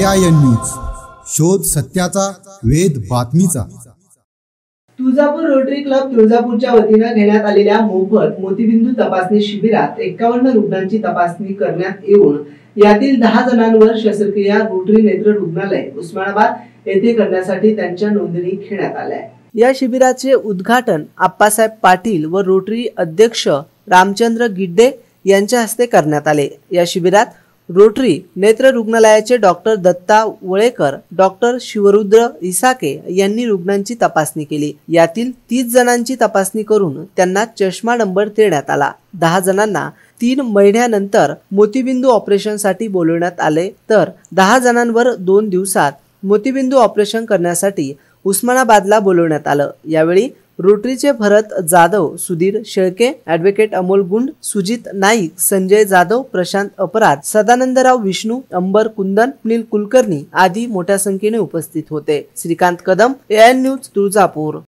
N news शोध सत्याचा वेध बातमीचा. तुळजापूर रोटरी क्लब तुळजापूरच्या वतीनं घेण्यात आलेल्या मोफत मोतीबिंदू तपासणी शिबिरात एकावन्न रुग्णांची तपासणी करण्यात येऊन यातील दहा जणांवर शस्त्रक्रिया रोटरी नेत्र रुग्णालय उस्मानाबाद येथे करण्यासाठी त्यांच्या नोंदणी घेण्यात आल्या. या शिबिराचे उद्घाटन आप्पासाहेब पाटील व रोटरी अध्यक्ष रामचंद्र गिड्डे यांच्या हस्ते करण्यात आले. या शिबिरात रोटरी नेत्र रुग्णालयाचे डॉक्टर दत्ता वळेकर डॉक्टर शिवरुद्र इसाके यांनी रुग्णांची तपासणी केली. यातील तीस जणांची तपासणी करून त्यांना चष्मा नंबर देण्यात आला. दहा जणांना तीन महिन्यानंतर मोतीबिंदू ऑपरेशनसाठी बोलवण्यात आले तर दहा जणांवर दोन दिवसात मोतीबिंदू ऑपरेशन करण्यासाठी उस्मानाबादला बोलवण्यात आलं. यावेळी रोटरीचे भरत जाधव सुधीर शेळके ऍडव्होकेट अमोल गुंड सुजित नाईक संजय जाधव प्रशांत अपराध सदानंदराव विष्णू अंबर कुंदन नील कुलकर्णी आदी मोठ्या संख्येने उपस्थित होते. Shrikant Kadam an news Tuljapur.